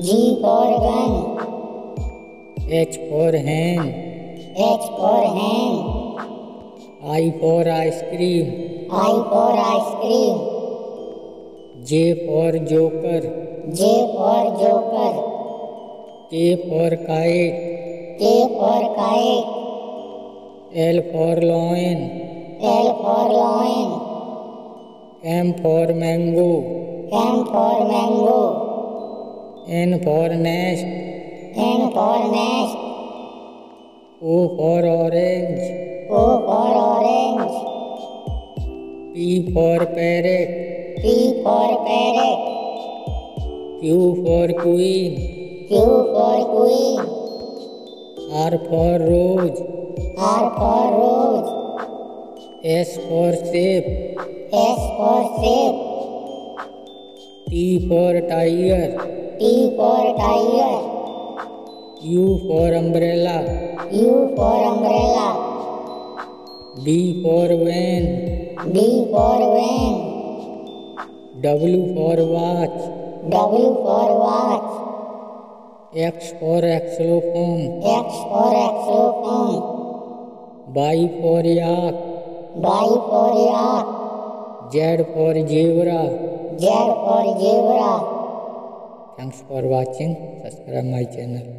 G for gun, H for hand, H for hand, I for ice cream, I for ice cream, J for joker, J for joker, K for kite, K for kite, L for lion, L for lion, M for mango, M for mango. N for nest. N for nest. O for orange. O for orange. P for parrot. P for parrot. Q for queen. Q for queen. R for rose. R for rose. S for sheep. S for sheep. T for tiger. T for tiger. U for umbrella. U for umbrella. V for van. V for van. W for watch. W for watch. X for xylophone. X for xylophone. Y for yak. Y for yak. Z for zebra. Z for zebra. Thanks for watching. Subscribe my channel.